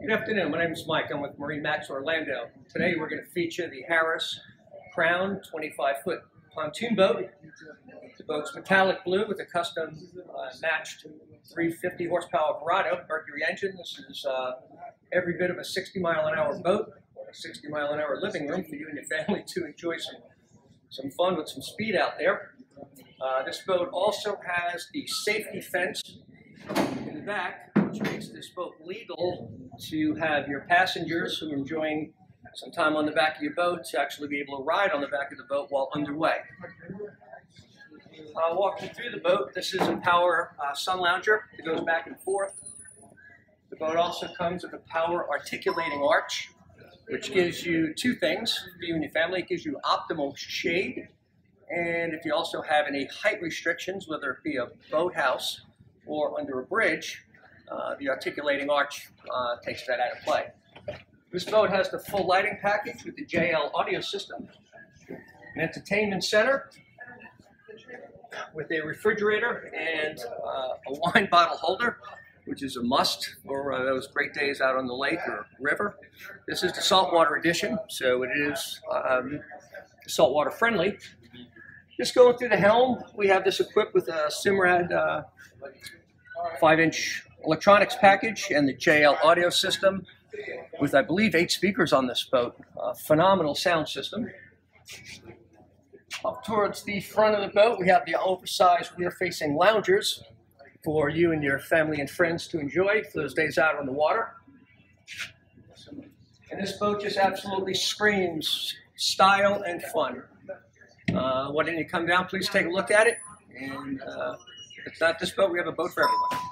Good afternoon. My name is Mike. I'm with MarineMax Orlando. Today we're going to feature the Harris Crowne 25-foot pontoon boat. The boat's metallic blue with a custom uh, matched 350 horsepower Verado Mercury engine. This is uh, every bit of a 60 mile an hour boat, a 60 mile an hour living room for you and your family to enjoy some, some fun with some speed out there. Uh, this boat also has the safety fence in the back, which makes this boat legal to have your passengers who are enjoying some time on the back of your boat to actually be able to ride on the back of the boat while underway. I'll walk you through the boat. This is a power uh, sun lounger that goes back and forth. The boat also comes with a power articulating arch, which gives you two things for you and your family. It gives you optimal shade, and if you also have any height restrictions, whether it be a boathouse or under a bridge, uh, the articulating arch uh, takes that out of play. This boat has the full lighting package with the JL audio system, an entertainment center with a refrigerator and uh, a wine bottle holder, which is a must for uh, those great days out on the lake or river. This is the saltwater edition, so it is um, saltwater friendly. Just going through the helm, we have this equipped with a Simrad uh, 5-inch electronics package and the JL audio system with, I believe, eight speakers on this boat. A phenomenal sound system. Up towards the front of the boat, we have the oversized rear-facing loungers for you and your family and friends to enjoy for those days out on the water. And this boat just absolutely screams style and fun. Uh, why don't you come down, please take a look at it. And uh, if it's not this boat, we have a boat for everyone.